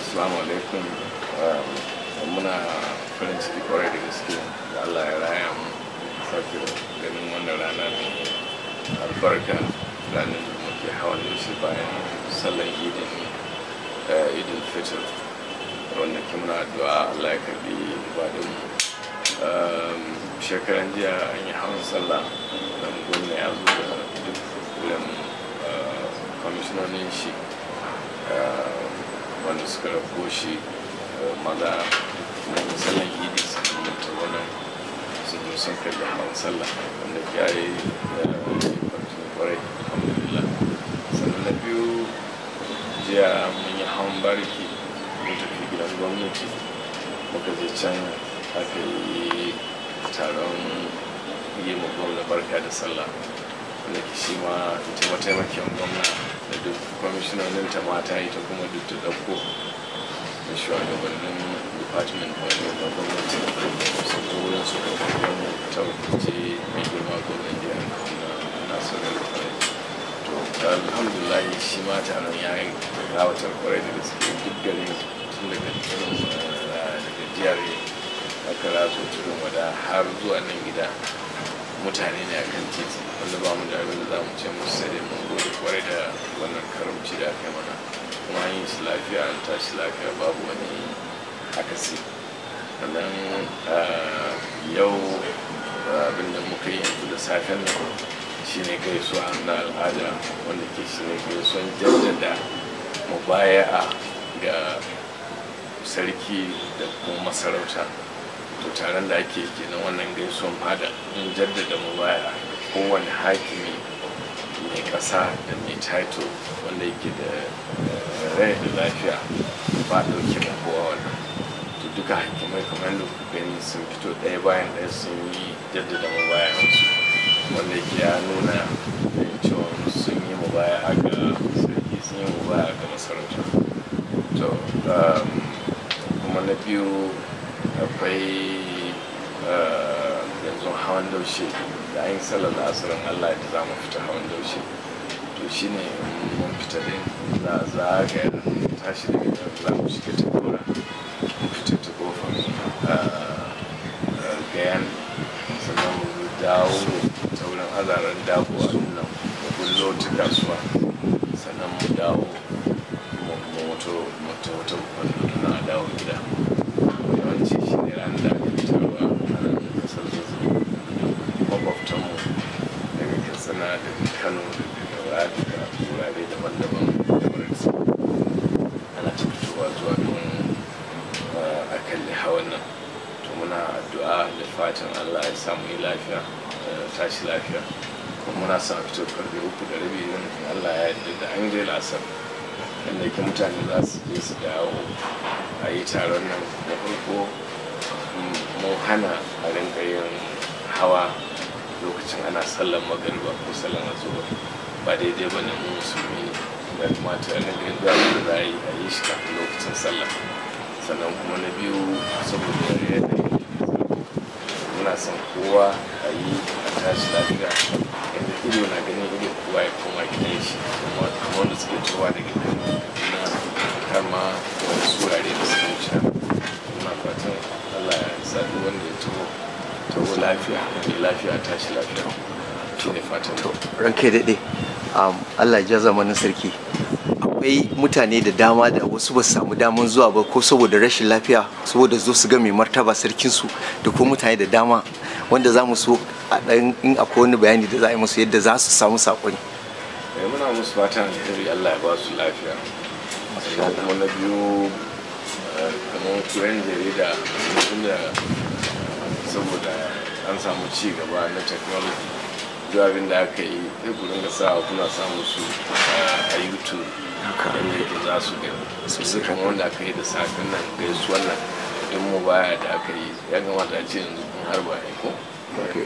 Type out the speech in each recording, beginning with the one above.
assalamu alaikum. Muna farin ciki ƙwarai da gaske da allah ya raya mu sake ganin wannan rana ne albarka ranar da muke hawan shi bayan sallan idin idin fitr. Wanda ke muna addu'a allah ya karɓi ibadun shekaran jiya an yi hawan sallah da gwamna ya zo da duk irin kwamishinonin shi wanda suka rako shi maza. Na sallan idi sun mutu wannan sun zo sun kai da hawan sallah wanda ya yi kwanci ƙwarai alhamdulillah. Sannan na biyu jiya mun yi hawan bariki mun tafi gidan gwamnati. Muka je can aka yi taron yi ma gwamna barka da sallah. Wanda shi ma ita mataimakiyar gwamna da duk kwamishinonin ta mata ita kuma duk ta ɗauko. Da shugabannin department wani na gwamnati su zo wurin su da kuma ta ce mai girma gwamnan jihar na nasarar rufai to alhamdulillah shi ma taron ya yi rawatar ƙwarai da gaske. Duk garin tun daga jihar aka raso tudun wada har zuwa nan gida. Mutane ne akan titi wanda ba mu da abin da za mu ce musu sai dai mun gode ƙwarai da wannan karamci da aka yi mana. Kuma an yi shi lafiya an tashi lafiya babu wani akasi. Sannan yau abin da muka yi yanzu da safen nan shine gaisuwa na al'ada wanda ke shine gaisuwan jaddada mubaya'a ga sarki da kuma masarauta. To taron da ake kenan wannan gaisuwan fada in jaddada mubaya'a ga kowane hakimi mai ƙasa da mai title wanda yake da rai da lafiya ba ɗauke da kowa wannan. To duka hakimai kamar da gani sun fito ɗaya bayan ɗaya sun yi jaddada mubayawansu wanda yake ya nuna cewa sun yi mubaya ga sarki sun yi mubaya ga masarauta. To kuma na biyu akwai yanzu hawan daushe. Da an yi sallar da asirin allah da za mu fita hawan daushe. To shine mun fita din za a zagaya tashi daga nan za mu shiga ta gora mu fita ta ƙofar gayan. Sannan mu dawo ta wurin azaren dago a nan mu bullo ta kasuwa. Sannan mu dawo mu moto moto wata wanda na dawo gida yawanci shi ne ranar da aka fitarwa a nan ƙasar zazzau makwabtanmu katsina daga kano daga daura daga wurare daban-daban da su ana ta zuwa don a kalli hawan nan to muna addu'a da fatan allah ya samu yi lafiya tashi lafiya kuma muna son a fito ƙarfe uku da rabi yin allah ya yarda da an je lasar yadda yake mutane za su je su dawo a yi taron nan da farko mu hana a rinka yin hawa lokacin ana sallan magariba ko sallan azuba ba daidai ba ne mu musulmi da kamata a rinka yin zaɓi da za a yi a yi shi kafin lokacin sallah. Sannan kuma na biyu saboda yanayin muna son kowa a yi a tashi lafiya. Yadda ido na ganin ido kowa ya koma gidan shi. Kuma wanda suke towa daga kan har ma wani surare da suka wuce muna fatan allah ya sa wanda ya taho taho lafiya ya lafiya tashi lafiya. Ne fatan ranke daɗe. Allah ya zamanin sarki. Akwai mutane da dama da wasu ba samu daman zuwa ba ko saboda rashin lafiya saboda zo su ga mai martaba sarkinsu da ko mutane da dama wanda za mu so a ɗan in akwai wani bayani da za a yi musu yadda za su samu saƙoni. muna musu fatan alheri allah ya ba su lafiya. Kuma na biyu kamar kuren jarida da saboda an samu ci gaba na technology. Duk abin da aka yi sai ku dinga sa kuna samu su a youtube. Yadda yake za su gani. Su kuma wanda aka yi da safin nan gaisuwan nan duk mu baya da aka yi ya kamata a ce yanzu kun harba ne ko?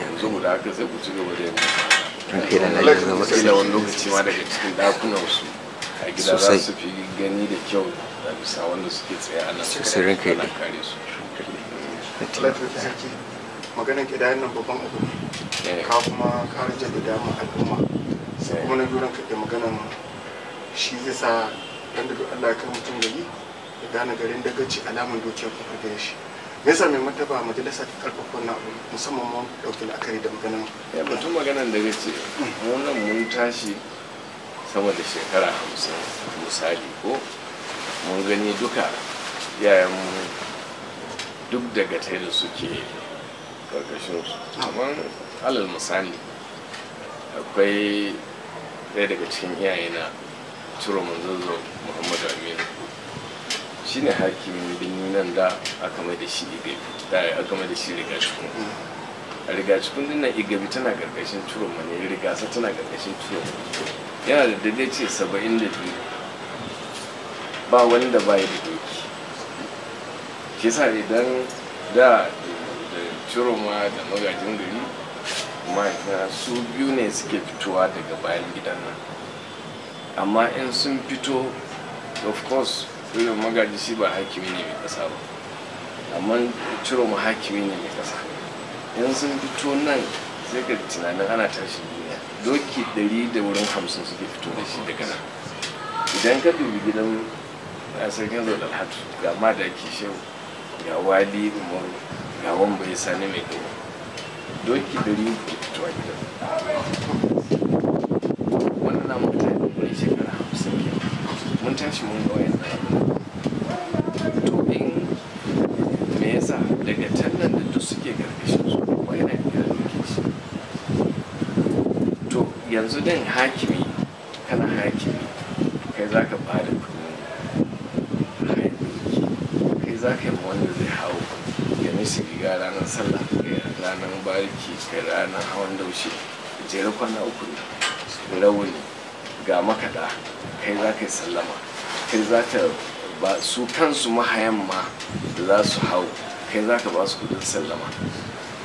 Yanzu guda haka sai ku ci gaba da yin kila wani lokaci ma daga cikin dakunan su a gida za su fi gani da kyau da bisa wanda suke tsaye ana kare su. Maganin kidayen nan babban abu ne. Eh. ka kuma ƙara jaddada ma al'umma sai kuma na biyu ranka da maganan shi zai sa dan da Allah ya kai mutum gari ya gane garin dagaci alamun dukiyar kufar gare shi me yasa mai martaba majalisa ta ƙarfafa wannan abu musamman ma ɗauki la'akari da maganan ya batun maganan da ce wannan mun tashi sama da shekara hamsin misali ko mun gani duka yayanmu duk daga ta da suke ƙarƙashin su. Amma alal misali akwai ɗaya daga cikin iyayena ciro manzozo muhammadu aminu. Shi ne hakimin birni nan da aka mai da shi igabi aka mai da shi riga cikin a riga cikin ɗin nan igabi tana ƙarƙashin ciro mane rigasa tana ƙarƙashin ciro yana da daidai ce saba'in da biyu. Ba wanda ba da doki. Shi sa idan da da ciro ma da magajin gari. Mahaifina su biyu ne suke fitowa daga bayan gidan nan. Amma in sun fito of course irin magaji shi ba hakimi ne mai kasa ba. Amma ciro ma hakimi ne mai kasa in sun fito nan sai ka tunanin ana tashin duniya. Doki ɗari da wurin hamsin suke fito da shi daga nan. Idan ka dubi gidan a sarkin zo dalhatu ga madaki shehu ga wali umaru ga wamba sani mai gaba doki ɗari ke fitowa gidan. Wannan na mutane mun shekara hamsin mun tashi mun ga wayan to in me yasa daga can nan da duk suke gargashin su kowa yana iya doke shi? To yanzu dan hakimi kana hakimi kai za ka ba da kuɗin hayan doki kai za ka yi ma wanda zai hau ya riga ranar sallah ranar bariki kai ranar hawan daushe. Jere kwana uku ne rauni. Ga makaɗa kai za ka yi sallama. Kai za ka ba su kansu mahayan ma za su hau. Kai za ka ba su kuɗin sallama.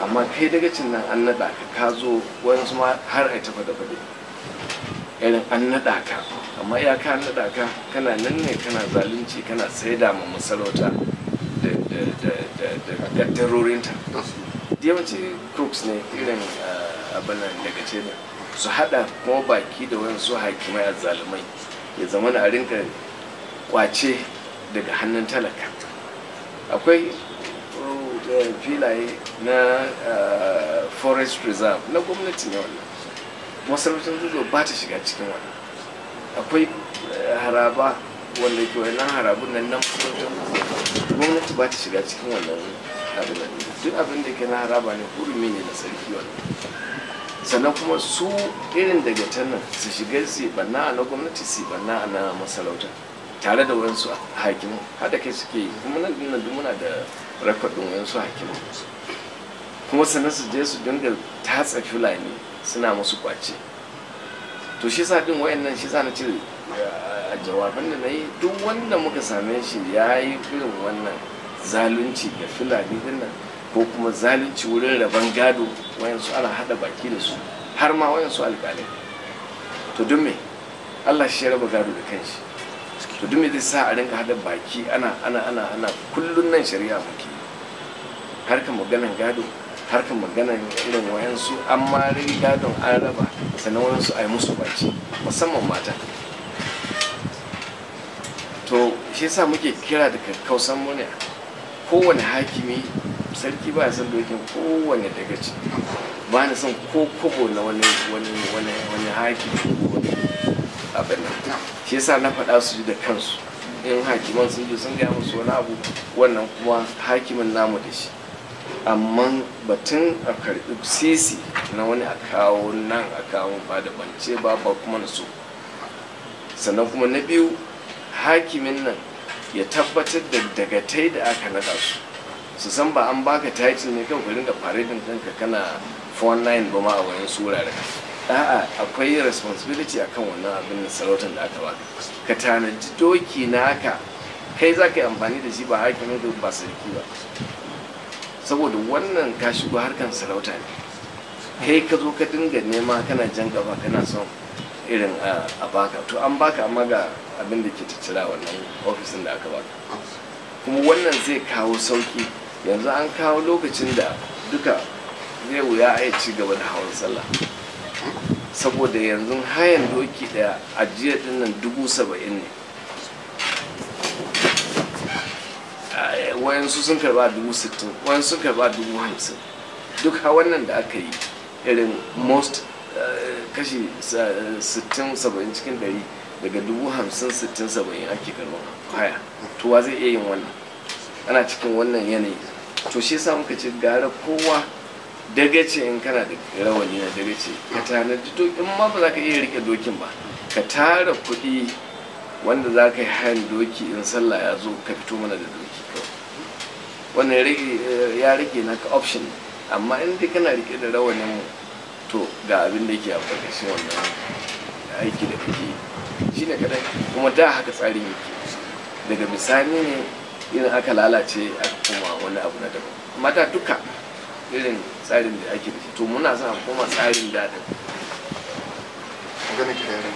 Amma kai daga cin nan an naɗa ka ka zo wasu ma har a tafa da fade irin an naɗa ka. Amma ya ka naɗa ka kana nan ne kana zalunci kana saida ma masarauta da gaddarorinta yawanci crooks ne irin abin daga ce su haɗa kuma baki da wani su hakimai a zalumai ya zama na rinka ƙwace daga hannun talaka. Akwai filaye na forest reserve na gwamnati ne wannan. Masarautar zuzo ba ta shiga cikin wannan. Akwai haraba wanda ke wannan harabun nan nan gwamnati ba ta shiga cikin wannan abin nan. Duk abin da ke na haraba ne hurumi ne na sarki wannan. Sannan kuma su irin daga can nan su shiga su banna na gwamnati su banna na masarauta. Tare da wayansu hakimu hada kai suke yi. Kuma nan ɗin nan duk muna da rekodin wayansu hakimu. Kuma sannan su je su dinga tatsa fulani suna musu ƙwace to shi sa din wayannan shi sa na ce a jawaban da na yi duk wanda muka same shi ya yi irin wannan zalunci ga fulani ɗin nan ko kuma zalunci wurin rabon gado wayansu ana hada baki da su har ma wayansu alƙalai. To duk me? Allah shi ya raba gado da kanshi. To duk me zai sa a rinka hada baki ana ana ana ana kullun nan shari'a muke harkar maganan gado harkar maganan irin wayansu amma rigi gadon an raba sannan wayansu a yi musu baki musamman mata. To shi yasa muke kira da kakkausan murya. Kowane hakimi sarki ba san dokin kowane daga ci. Ba na son ko kobo na wani wani wani wani hakimi abin nan. Shi yasa na faɗa su da kansu. In hakiman sun je sun gaya musu wani abu wannan kuma hakimin namu da shi. Amma batun a karɓi sisi na wani a kawo nan a kawo ba da bance ba ba kuma na so. Sannan kuma na biyu hakimin nan ya tabbatar da dagatai da aka naɗa su. Su san ba an baka title ne kan ka ringa faridin kanka kana 419 ba ma a wayan suraren a'a akwai responsibility akan wannan abin da sarautar da aka baka ka. Tanaji doki naka. Kai za ka yi amfani da shi ba hakimin da ba sarki ba. Saboda wannan ka shigo harkan sarauta ne. Kai ka zo ka dinga nema kana jan gaba kana son irin a baka. To an baka amma ga abin da ke tattara wannan ofisin da aka baka. Kuma wannan zai kawo sauƙi. Yanzu an kawo lokacin da duka zai wuya a ci gaba da hawan sallah. Saboda yanzu hayan doki ɗaya a jiya ɗin nan dubu saba'in ne. Wayansu sun karɓa dubu sittin wayansu sun karɓa dubu hamsin. Duk hawan nan da aka yi irin most kashi sa- sittin saba'in cikin ɗari daga dubu hamsin sittin saba'in ake karɓan haya. To wa zai iya yin wannan? Ana cikin wannan yanayi. To shi yasa muka ce gara kowa dagace in kana da rawani na dagace ka tanadi dokin in ma ba za ka iya riƙe dokin ba ka tara kuɗi wanda za ka yi hayan doki in sallah ya zo ka fito mana da doki kawai. Wannan eh, ya rage naka option. Amma in dai kana riƙe da rawanin mu to ga abin da yake a ƙarƙashin wannan aiki da kake yi. Shine kadai kuma da haka tsarin yake. Daga bisani ne irin aka lalace aka koma wani abu na daban. Amma da duka irin tsarin da ake da shi to muna son a koma tsarin daɗin magana ki da yaran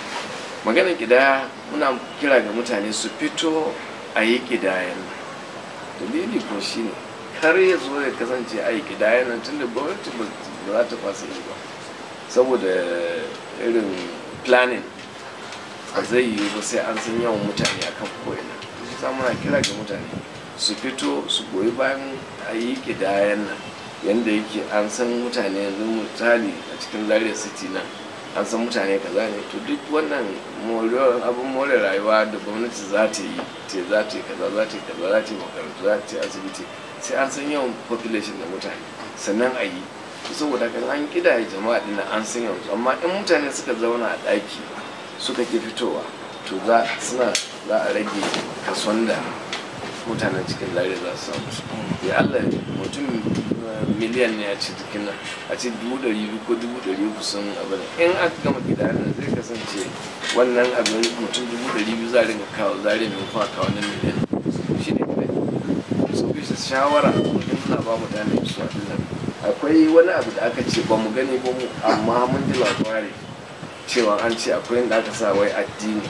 maganar kidaya muna kira ga mutane su fito a yi kidayan dalili ko shi ne kar ya zo ya kasance a yi kidayan nan tun da gwamnati ba za ta fasa yi ba. Saboda irin planning ba zai yi ba sai an san yawan mutane a kan ko'ina. Sa muna kira ga mutane su fito su goyi bayan a yi kidayan nan. Yadda yake an san mutane yanzu misali a cikin zaria city nan an san mutane kaza ne. To duk wannan abin more rayuwa da gwamnati za ta yi ce za ta yi kaza za ta yi kaza za ta yi makarantu za ta yi asibiti sai an san yawan population da mutane. Sannan a yi. Saboda kan an kidaye jama'a din an san yanzu. Amma in mutane suka zauna a ɗaki suka ki fitowa to za suna za a rage kason da mutanen cikin lare za su samu. Ya Allah mutum eh, miliyan ne a cikin nan a ce dubu ɗari biyu ko dubu ɗari uku sun abin in aka gama gida nan zai kasance wannan abin mutum dubu ɗari biyu za a ringa kawo zare mai kuma kawo na miliyan. Shi ne kai so bisa shawara in muna ba mutane su a akwai wani abu da aka ce ba mu gani ba mu amma mun ji labari cewa an ce akwai inda aka sa wai addini.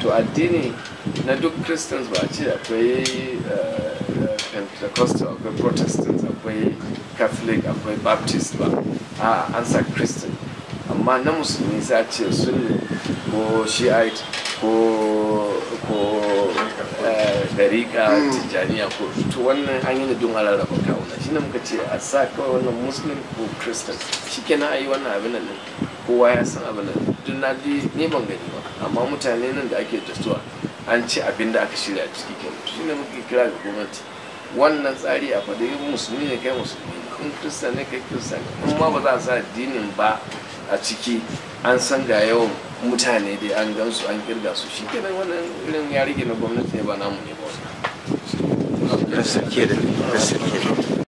To addini na duk christians ba a ce akwai eh, pentecostal akwai protestants akwai catholic akwai baptist ba. A an sa christian. Amma na musulmi sai a ce sunni ko shiite ko ko eh, dariƙa tijjaniya ko. To wannan an yi ne don shi ne muka ce a sa kawai wannan muslim ko christian. Shi kenan a yi wannan abin nan kowa ya san abin nan. Duk na ji ni ban gani ba. Amma mutane nan da ake tasowa an ce abin da aka shirya ciki kenan. Shi ne muke kira ga gwamnati. Wannan tsari a faɗi musulmi ne kai musulmi ne in kristan ne kai ne. In ma ba za a sa addinin ba a ciki an san ga yawan mutane dai an gansu an ƙirga su. Shi kenan wannan irin ya rage na gwamnati ne ba namu ne ba wannan. Sarki da sarki